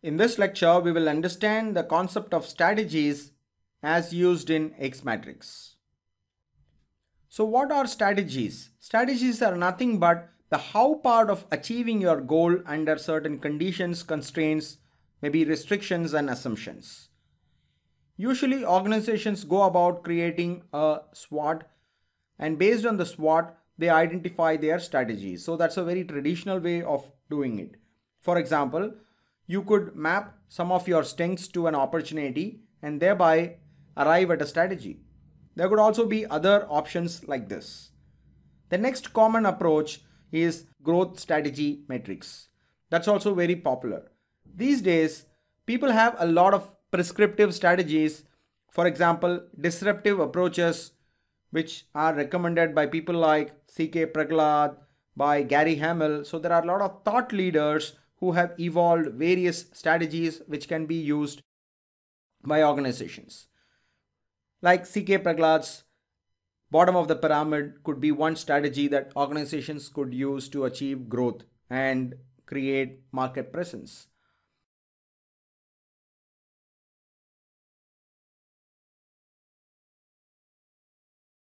In this lecture, we will understand the concept of strategies as used in X matrix. So what are strategies? Strategies are nothing but the how part of achieving your goal under certain conditions, constraints, maybe restrictions and assumptions. Usually organizations go about creating a SWOT and based on the SWOT, they identify their strategies. So that's a very traditional way of doing it. For example, you could map some of your strengths to an opportunity and thereby arrive at a strategy. There could also be other options like this. The next common approach is growth strategy matrix. That's also very popular. These days, people have a lot of prescriptive strategies. For example, disruptive approaches, which are recommended by people like C.K. Prahalad, by Gary Hamel. So there are a lot of thought leaders who have evolved various strategies which can be used by organizations. Like C.K. Prahalad's bottom of the pyramid could be one strategy that organizations could use to achieve growth and create market presence.